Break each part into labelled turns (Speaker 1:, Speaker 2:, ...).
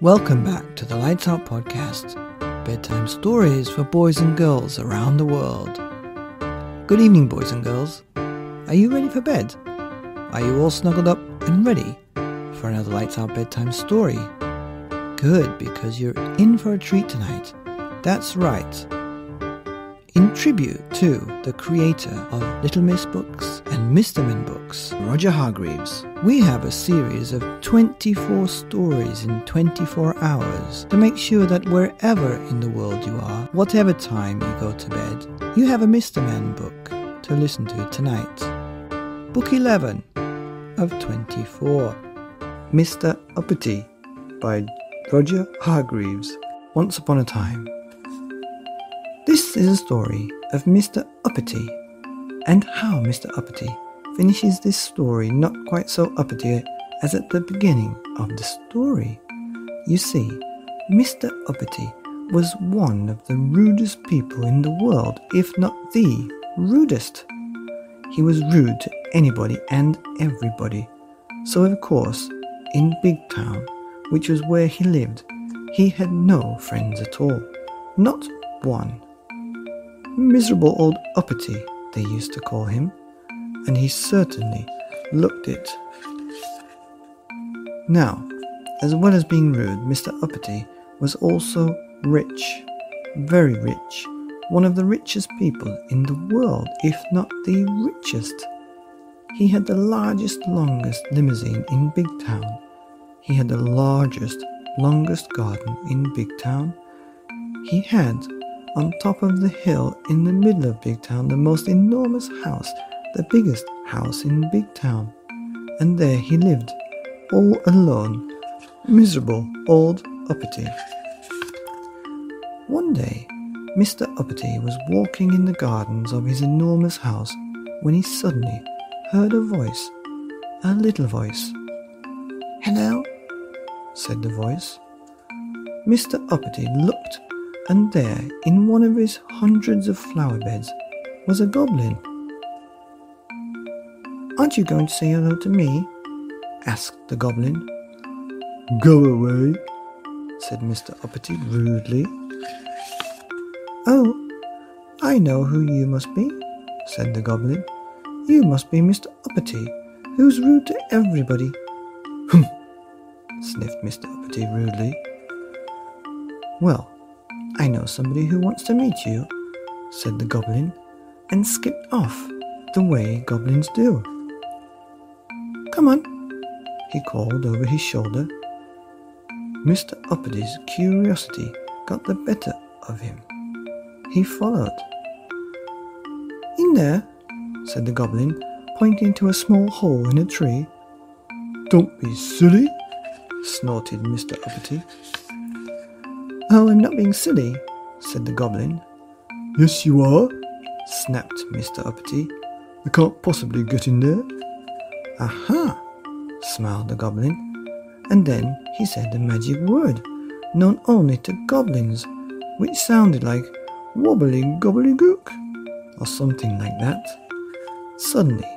Speaker 1: Welcome back to the Lights Out Podcast, bedtime stories for boys and girls around the world. Good evening, boys and girls. Are you ready for bed? Are you all snuggled up and ready for another Lights Out bedtime story? Good, because you're in for a treat tonight. That's right. In tribute to the creator of Little Miss Books and Mr. Men Books, Roger Hargreaves, we have a series of 24 stories in 24 hours to make sure that wherever in the world you are, whatever time you go to bed, you have a Mr. Men book to listen to tonight. Book 11 of 24 Mr. Uppity by Roger Hargreaves. Once upon a time. This is a story of Mr. Uppity and how Mr. Uppity finishes this story not quite so uppity as at the beginning of the story. You see, Mr. Uppity was one of the rudest people in the world, if not the rudest. He was rude to anybody and everybody. So, of course, in Big Town, which was where he lived, he had no friends at all. Not one. Miserable old uppity, they used to call him, and he certainly looked it. Now, as well as being rude, Mr. Uppity was also rich, very rich, one of the richest people in the world, if not the richest. He had the largest, longest limousine in Big Town. He had the largest, longest garden in Big Town. He had on top of the hill in the middle of Big Town, the most enormous house, the biggest house in Big Town. And there he lived, all alone, miserable old Uppity. One day, Mr. Uppity was walking in the gardens of his enormous house when he suddenly heard a voice, a little voice. Hello, said the voice. Mr. Uppity looked and there, in one of his hundreds of flower beds, was a goblin. Aren't you going to say hello to me? asked the goblin. Go away, said Mr. Uppity rudely. Oh, I know who you must be, said the goblin. You must be Mr. Uppity, who's rude to everybody. Humph, sniffed Mr. Uppity rudely. Well, I know somebody who wants to meet you, said the goblin, and skipped off the way goblins do. Come on, he called over his shoulder. Mr. Uppity's curiosity got the better of him. He followed. In there, said the goblin, pointing to a small hole in a tree. Don't be silly, snorted Mr. Uppity. Oh, I'm not being silly, said the goblin. Yes, you are, snapped Mr. Uppity. I can't possibly get in there. Aha, smiled the goblin. And then he said the magic word, known only to goblins, which sounded like wobbly gobbledygook, or something like that. Suddenly,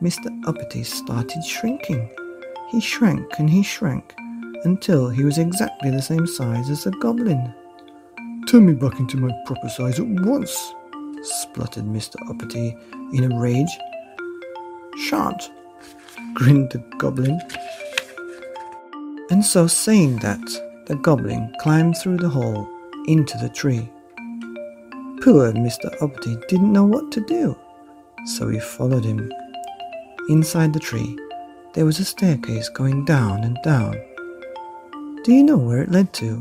Speaker 1: Mr. Uppity started shrinking. He shrank and he shrank until he was exactly the same size as the goblin. Turn me back into my proper size at once, spluttered Mr. Uppity in a rage. Shan't, grinned the goblin. And so saying that, the goblin climbed through the hole into the tree. Poor Mr. Uppity didn't know what to do, so he followed him. Inside the tree, there was a staircase going down and down do you know where it led to?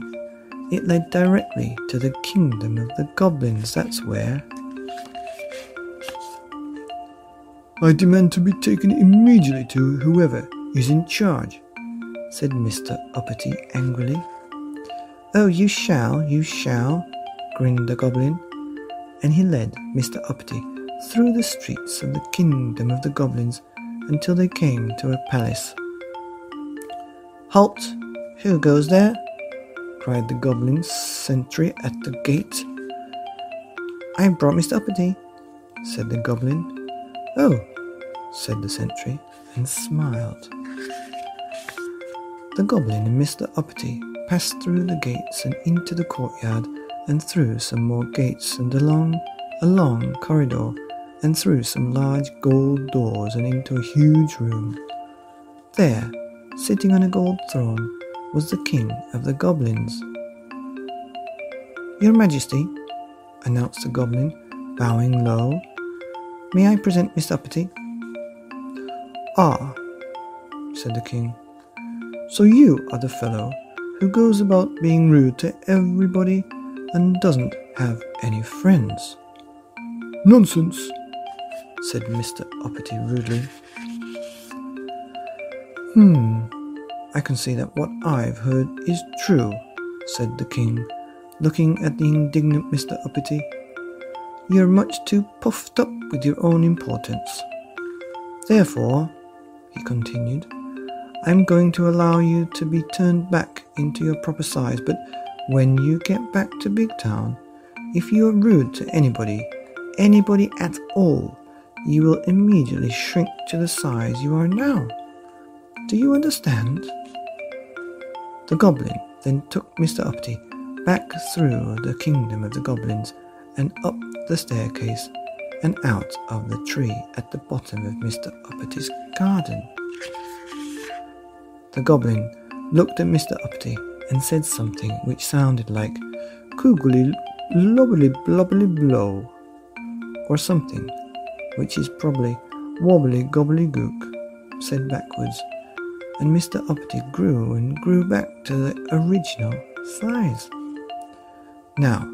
Speaker 1: It led directly to the kingdom of the goblins, that's where. I demand to be taken immediately to whoever is in charge, said Mr. Uppity angrily. Oh, you shall, you shall, grinned the goblin, and he led Mr. Uppity through the streets of the kingdom of the goblins until they came to a palace. Halt, who goes there? cried the goblin sentry at the gate. I brought Mr. Uppity, said the goblin. Oh, said the sentry and smiled. The goblin and Mr. Uppity passed through the gates and into the courtyard and through some more gates and along a long corridor and through some large gold doors and into a huge room. There, sitting on a gold throne, was the king of the goblins. Your Majesty, announced the goblin, bowing low, may I present Miss Uppity? Ah, said the king. So you are the fellow who goes about being rude to everybody and doesn't have any friends.
Speaker 2: Nonsense,
Speaker 1: said Mr. Uppity rudely. Hmm, I can see that what I've heard is true, said the king, looking at the indignant Mr. Uppity. You're much too puffed up with your own importance. Therefore, he continued, I'm going to allow you to be turned back into your proper size, but when you get back to Big Town, if you are rude to anybody, anybody at all, you will immediately shrink to the size you are now. Do you understand? The goblin then took Mr. Uppity back through the kingdom of the goblins and up the staircase and out of the tree at the bottom of Mr. Uppity's garden. The goblin looked at Mr. Uppity and said something which sounded like Koogly lobbly blobbly blow, or something which is probably wobbly gobbly gook, said backwards, and Mr. Uppity grew and grew back to the original size. Now,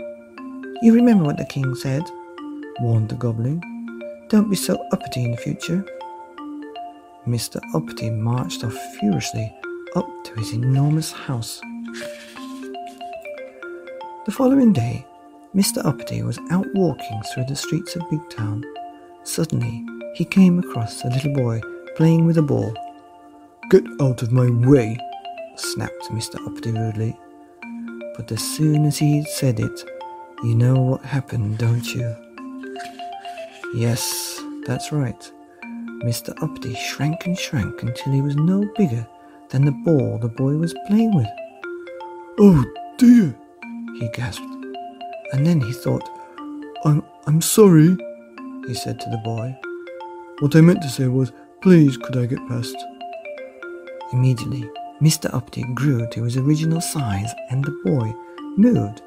Speaker 1: you remember what the king said, warned the goblin. Don't be so uppity in the future. Mr. Uppity marched off furiously up to his enormous house. The following day, Mr. Uppity was out walking through the streets of Big Town. Suddenly, he came across a little boy playing with a ball.
Speaker 2: Get out of my way,
Speaker 1: snapped Mr. Uppity rudely. But as soon as he said it, you know what happened, don't you? Yes, that's right. Mr. Uppity shrank and shrank until he was no bigger than the ball the boy was playing with.
Speaker 2: Oh dear,
Speaker 1: he gasped. And then he thought,
Speaker 2: I'm, I'm sorry,
Speaker 1: he said to the boy.
Speaker 2: What I meant to say was, please could I get past?
Speaker 1: Immediately, Mr. Uppity grew to his original size and the boy moved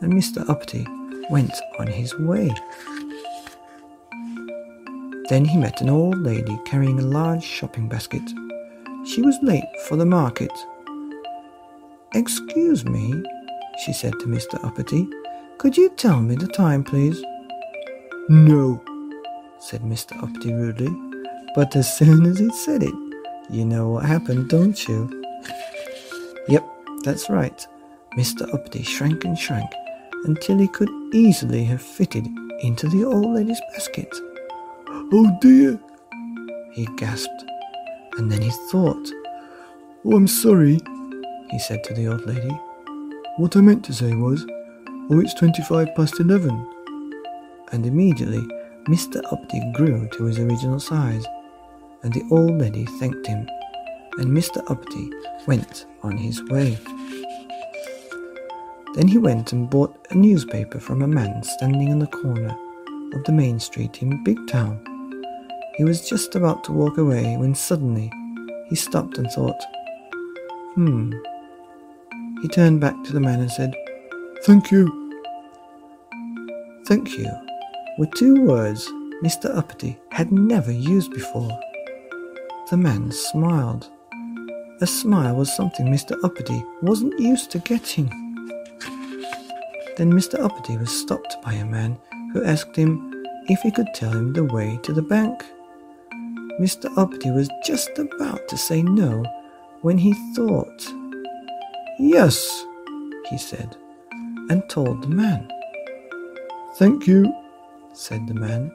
Speaker 1: and Mr. Uppity went on his way. Then he met an old lady carrying a large shopping basket. She was late for the market. Excuse me, she said to Mr. Uppity, could you tell me the time, please?
Speaker 2: No,
Speaker 1: said Mr. Uppity rudely. But as soon as he said it, you know what happened, don't you? Yep, that's right. Mr. Uppity shrank and shrank until he could easily have fitted into the old lady's basket.
Speaker 2: Oh dear,
Speaker 1: he gasped, and then he thought.
Speaker 2: Oh, I'm sorry,
Speaker 1: he said to the old lady.
Speaker 2: What I meant to say was, oh, it's 25 past 11.
Speaker 1: And immediately Mr. Uppity grew to his original size, and the old lady thanked him, and Mr. Uppity went on his way. Then he went and bought a newspaper from a man standing on the corner of the main street in Big Town. He was just about to walk away when suddenly he stopped and thought, Hmm. He turned back to the man and said,
Speaker 2: Thank you.
Speaker 1: Thank you were two words Mr. Uppity had never used before. The man smiled. A smile was something Mr. Uppity wasn't used to getting. Then Mr. Uppity was stopped by a man who asked him if he could tell him the way to the bank. Mr. Uppity was just about to say no when he thought. Yes, he said, and told the man.
Speaker 2: Thank you,
Speaker 1: said the man.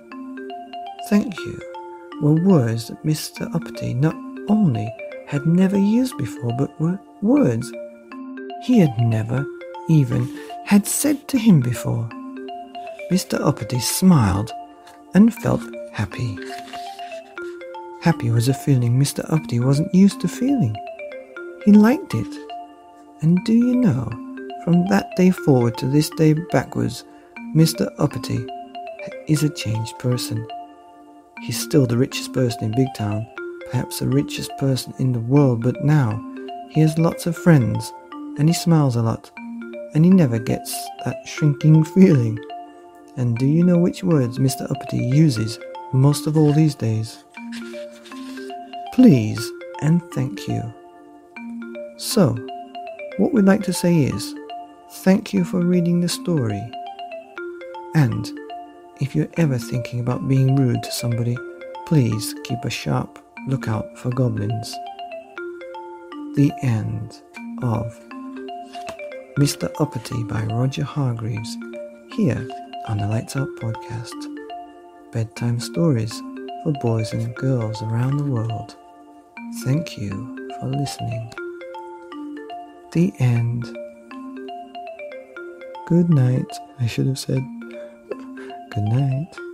Speaker 1: Thank you were words that Mr. Uppity not only had never used before, but were words he had never even had said to him before. Mr. Uppity smiled and felt happy. Happy was a feeling Mr. Uppity wasn't used to feeling. He liked it. And do you know, from that day forward to this day backwards, Mr. Uppity is a changed person. He's still the richest person in Big Town, perhaps the richest person in the world, but now he has lots of friends and he smiles a lot and he never gets that shrinking feeling. And do you know which words Mr. Uppity uses most of all these days? Please and thank you. So, what we'd like to say is, thank you for reading the story. And if you're ever thinking about being rude to somebody, please keep a sharp lookout for goblins. The end of Mr. Uppity by Roger Hargreaves, here on the Lights Out podcast. Bedtime stories for boys and girls around the world. Thank you for listening. The end. Good night, I should have said. Good night.